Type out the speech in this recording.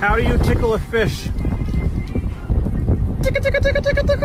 How do you tickle a fish? Tickle, tickle, tickle, tickle, tickle.